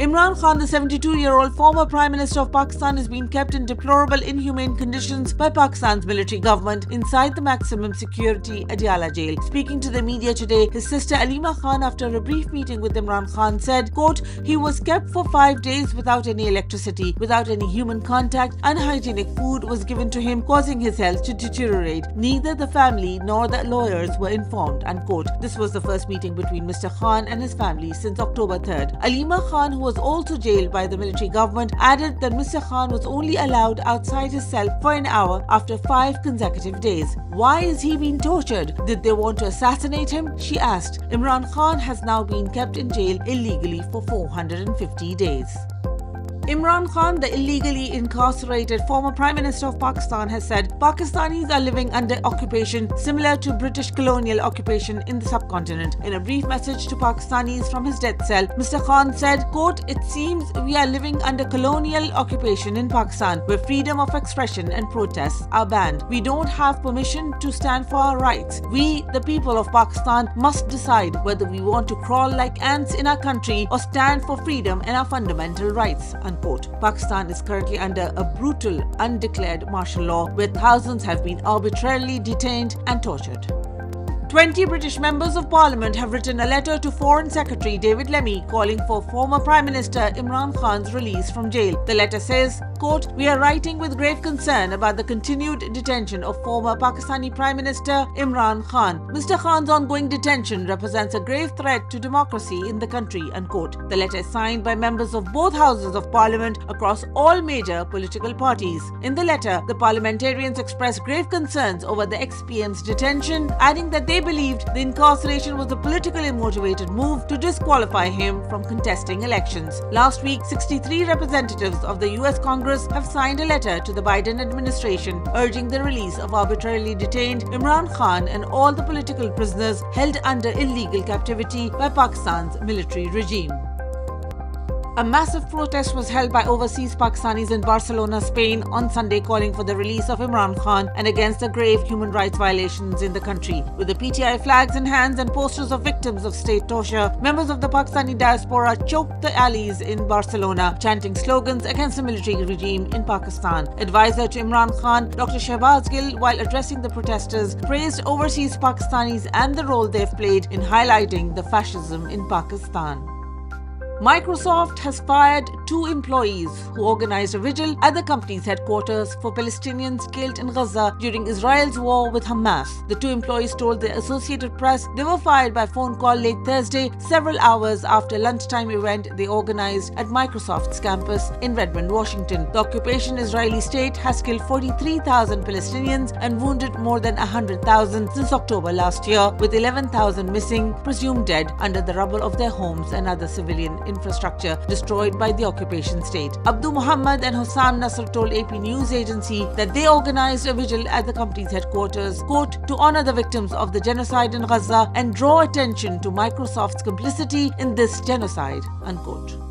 Imran Khan, the 72 year old former Prime Minister of Pakistan, is being kept in deplorable, inhumane conditions by Pakistan's military government inside the maximum security Adiala jail. Speaking to the media today, his sister Aleema Khan, after a brief meeting with Imran Khan, said, quote, he was kept for five days without any electricity, without any human contact, unhygienic food was given to him, causing his health to deteriorate. Neither the family nor the lawyers were informed, unquote. This was the first meeting between Mr. Khan and his family since October 3rd. Aleema Khan, who was also jailed by the military government, added that Mr. Khan was only allowed outside his cell for an hour after five consecutive days. Why is he being tortured? Did they want to assassinate him? She asked. Imran Khan has now been kept in jail illegally for 450 days. Imran Khan, the illegally incarcerated former Prime Minister of Pakistan, has said Pakistanis are living under occupation similar to British colonial occupation in the subcontinent. In a brief message to Pakistanis from his death cell, Mr. Khan said, quote, It seems we are living under colonial occupation in Pakistan where freedom of expression and protests are banned. We don't have permission to stand for our rights. We, the people of Pakistan, must decide whether we want to crawl like ants in our country or stand for freedom and our fundamental rights. Unquote. Pakistan is currently under a brutal, undeclared martial law where thousands have been arbitrarily detained and tortured. 20 British members of parliament have written a letter to Foreign Secretary David Lammy calling for former Prime Minister Imran Khan's release from jail. The letter says, quote, We are writing with grave concern about the continued detention of former Pakistani Prime Minister Imran Khan. Mr. Khan's ongoing detention represents a grave threat to democracy in the country, unquote. The letter is signed by members of both houses of parliament across all major political parties. In the letter, the parliamentarians express grave concerns over the ex-PM's detention, adding that they believed the incarceration was a politically motivated move to disqualify him from contesting elections. Last week, 63 representatives of the US Congress have signed a letter to the Biden administration urging the release of arbitrarily detained Imran Khan and all the political prisoners held under illegal captivity by Pakistan's military regime. A massive protest was held by overseas Pakistanis in Barcelona, Spain on Sunday calling for the release of Imran Khan and against the grave human rights violations in the country. With the PTI flags in hands and posters of victims of state torture, members of the Pakistani diaspora choked the alleys in Barcelona, chanting slogans against the military regime in Pakistan. Advisor to Imran Khan, Dr. Shehbaz Gill, while addressing the protesters, praised overseas Pakistanis and the role they've played in highlighting the fascism in Pakistan. Microsoft has fired two employees who organized a vigil at the company's headquarters for Palestinians killed in Gaza during Israel's war with Hamas. The two employees told the Associated Press they were fired by phone call late Thursday, several hours after a lunchtime event they organized at Microsoft's campus in Redmond, Washington. The occupation Israeli state has killed 43,000 Palestinians and wounded more than 100,000 since October last year, with 11,000 missing, presumed dead under the rubble of their homes and other civilian infrastructure destroyed by the occupation state. Abdu Muhammad and Hussam Nasr told AP News Agency that they organized a vigil at the company's headquarters, quote, to honor the victims of the genocide in Gaza and draw attention to Microsoft's complicity in this genocide, unquote.